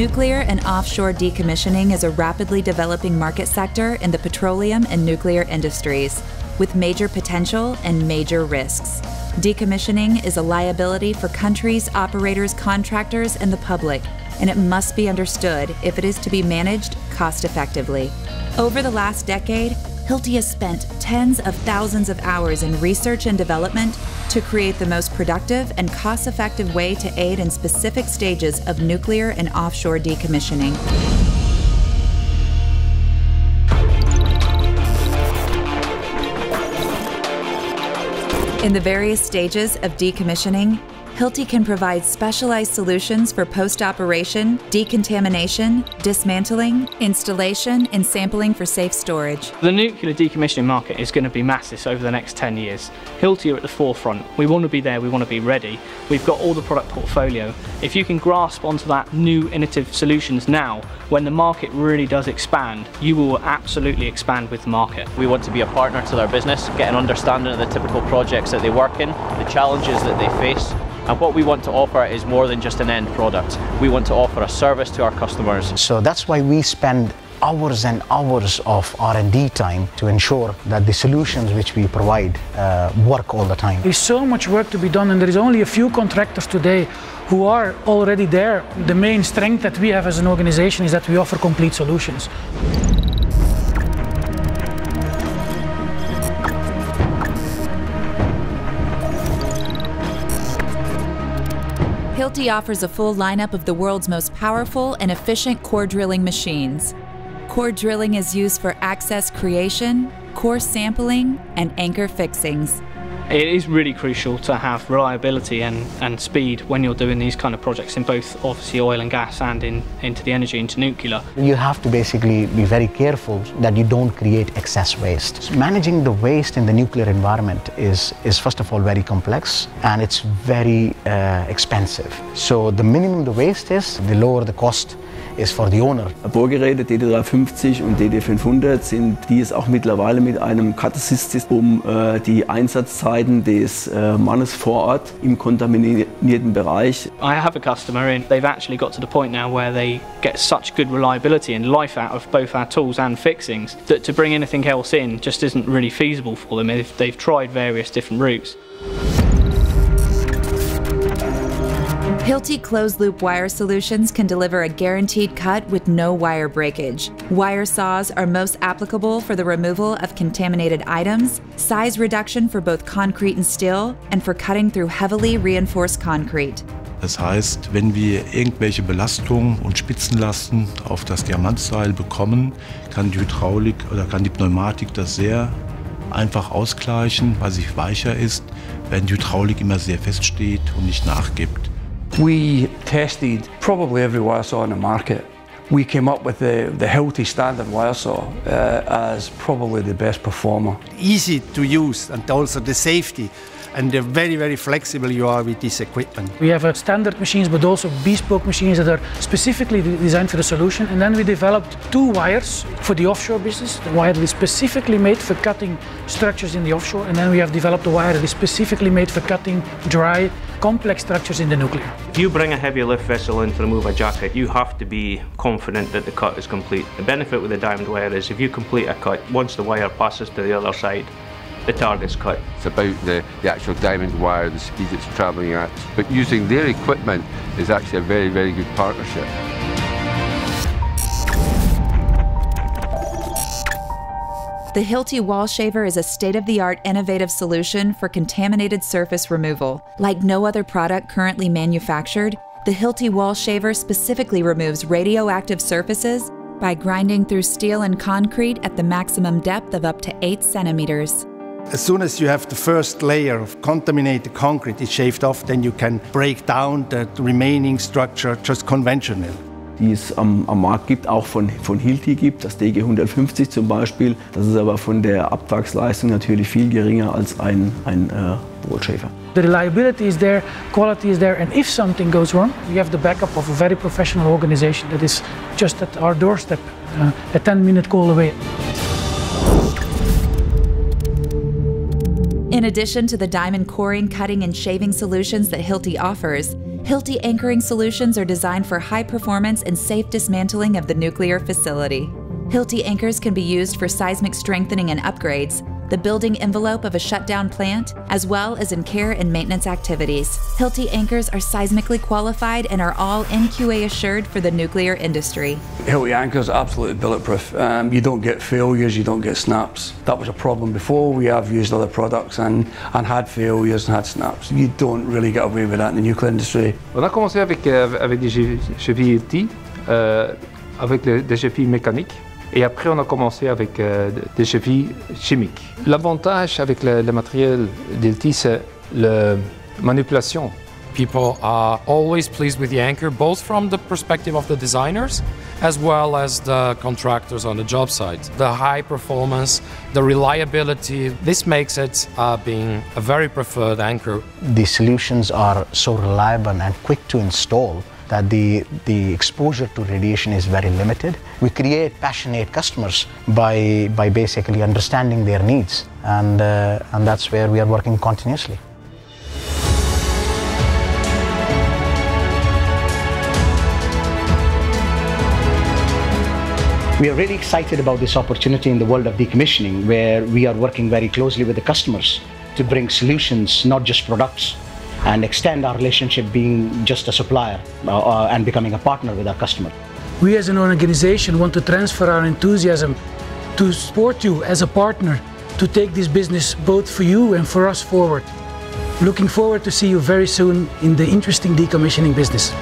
Nuclear and offshore decommissioning is a rapidly developing market sector in the petroleum and nuclear industries, with major potential and major risks. Decommissioning is a liability for countries, operators, contractors, and the public, and it must be understood if it is to be managed cost effectively. Over the last decade, Hilti has spent tens of thousands of hours in research and development to create the most productive and cost effective way to aid in specific stages of nuclear and offshore decommissioning. In the various stages of decommissioning, Hilti can provide specialized solutions for post operation, decontamination, dismantling, installation, and sampling for safe storage. The nuclear decommissioning market is going to be massive over the next 10 years. Hilti are at the forefront. We want to be there, we want to be ready. We've got all the product portfolio. If you can grasp onto that new innovative solutions now, when the market really does expand, you will absolutely expand with the market. We want to be a partner to their business, get an understanding of the typical projects that they work in, the challenges that they face, and what we want to offer is more than just an end product. We want to offer a service to our customers. So that's why we spend hours and hours of R&D time to ensure that the solutions which we provide uh, work all the time. There's so much work to be done and there is only a few contractors today who are already there. The main strength that we have as an organization is that we offer complete solutions. Hilti offers a full lineup of the world's most powerful and efficient core drilling machines. Core drilling is used for access creation, core sampling, and anchor fixings. It is really crucial to have reliability and, and speed when you're doing these kind of projects in both obviously oil and gas and in, into the energy, into nuclear. You have to basically be very careful that you don't create excess waste. So managing the waste in the nuclear environment is, is first of all very complex and it's very uh, expensive. So the minimum the waste is, the lower the cost ist for the owner. Bohrgeräte DD350 und DD500 sind dies auch mittlerweile mit einem Cut-Assist, um äh, die Einsatzzeiten des äh, Mannes vor Ort im kontaminierten Bereich. I have a customer and they've actually got to the point now where they get such good reliability and life out of both our tools and fixings that to bring anything else in just isn't really feasible for them if they've tried various different routes. Hilti closed loop wire solutions can deliver a guaranteed cut with no wire breakage. Wire saws are most applicable for the removal of contaminated items, size reduction for both concrete and steel, and for cutting through heavily reinforced concrete. Das heißt, wenn wir irgendwelche Belastungen und Spitzenlasten auf das Diamantseil bekommen, kann die Hydraulik oder kann die Pneumatik das sehr einfach ausgleichen, weil sie weicher ist, wenn die Hydraulik immer sehr fest steht und nicht nachgibt. We tested probably every wire saw on the market. We came up with the, the Hilti standard wire saw uh, as probably the best performer. Easy to use and also the safety and they're very, very flexible you are with this equipment. We have uh, standard machines, but also bespoke machines that are specifically designed for the solution. And then we developed two wires for the offshore business. The wire that is specifically made for cutting structures in the offshore. And then we have developed a wire that is specifically made for cutting dry, complex structures in the nuclear. If you bring a heavy lift vessel in to remove a jacket, you have to be confident that the cut is complete. The benefit with the diamond wire is if you complete a cut, once the wire passes to the other side, the target's cut. It's about the, the actual diamond wire, the speed it's travelling at. But using their equipment is actually a very, very good partnership. The Hilti Wall Shaver is a state of the art innovative solution for contaminated surface removal. Like no other product currently manufactured, the Hilti Wall Shaver specifically removes radioactive surfaces by grinding through steel and concrete at the maximum depth of up to 8 centimeters. As soon as you have the first layer of contaminated concrete is shaved off, then you can break down the remaining structure just conventional. die es am, am, Markt gibt, auch von, von Hilti gibt, das DG 150 zum Beispiel. Das ist aber von der Abtragsleistung natürlich viel geringer als ein, ein äh, Brotschäfer. The reliability is there, quality is there, and if something goes wrong, we have the backup of a very professional organization that is just at our doorstep, uh, a 10 minute call away. In addition to the diamond coring, cutting, and shaving solutions that Hilti offers, Hilti anchoring solutions are designed for high performance and safe dismantling of the nuclear facility. Hilti anchors can be used for seismic strengthening and upgrades, the building envelope of a shutdown plant, as well as in care and maintenance activities. Hilti anchors are seismically qualified and are all NQA assured for the nuclear industry. Hilti anchors are absolutely bulletproof. Um, you don't get failures, you don't get snaps. That was a problem before. We have used other products and, and had failures and had snaps. You don't really get away with that in the nuclear industry. On a commencé avec, euh, avec des chevilles Hilti, euh, avec le, des chevilles mécaniques. Et après, on a commencé avec euh, des chevilles chimiques. L'avantage avec le, le matériel d'Hilti, c'est la manipulation. People are always pleased with the anchor, both from the perspective of the designers as well as the contractors on the job site. The high performance, the reliability, this makes it uh, being a very preferred anchor. The solutions are so reliable and quick to install that the, the exposure to radiation is very limited. We create passionate customers by, by basically understanding their needs, and, uh, and that's where we are working continuously. We are really excited about this opportunity in the world of decommissioning, where we are working very closely with the customers to bring solutions, not just products and extend our relationship being just a supplier uh, uh, and becoming a partner with our customer. We as an organization want to transfer our enthusiasm to support you as a partner to take this business both for you and for us forward. Looking forward to see you very soon in the interesting decommissioning business.